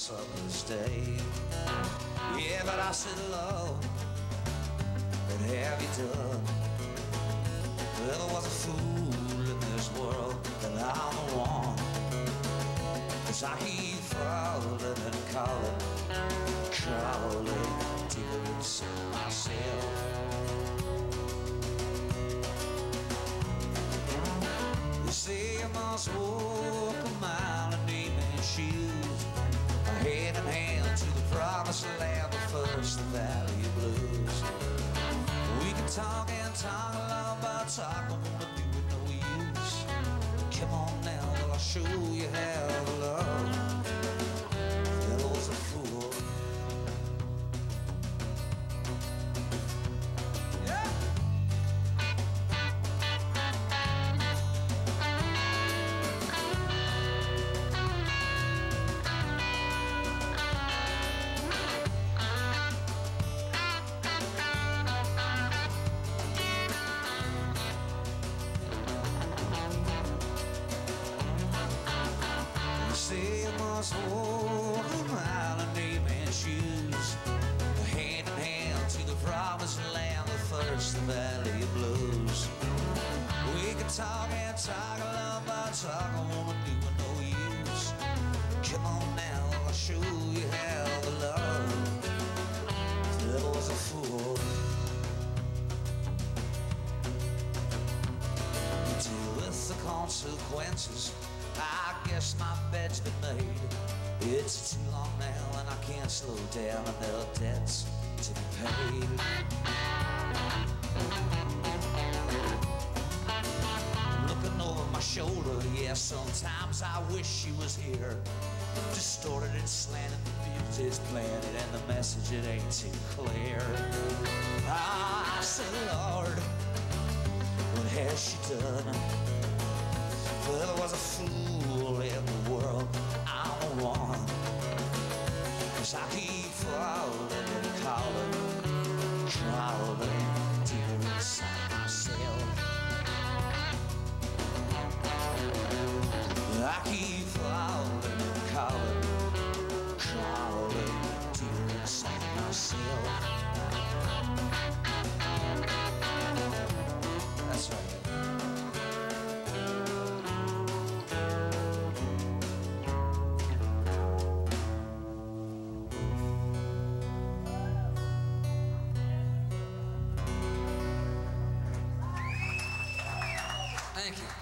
summer's day. Yeah, but I said, love, what have you done? There was a fool in this world, and I'm the one. Cause I keep falling and calling, deep inside myself. Now, hand in hand to the promised land, the first valley of blues. We can talk and talk talk, I wanna do it no use. Come on now, I'll show you how to love. Was a fool. deal with the consequences. I guess my bed's been made. It's too long now and I can't slow down and there are debts to be paid. Looking over my shoulder, yeah, sometimes I wish she was here. Distorted and slanted, the music's planted and the message it ain't too clear. Ah, I said, Lord, what has she done? Well, there was a fool Thank you.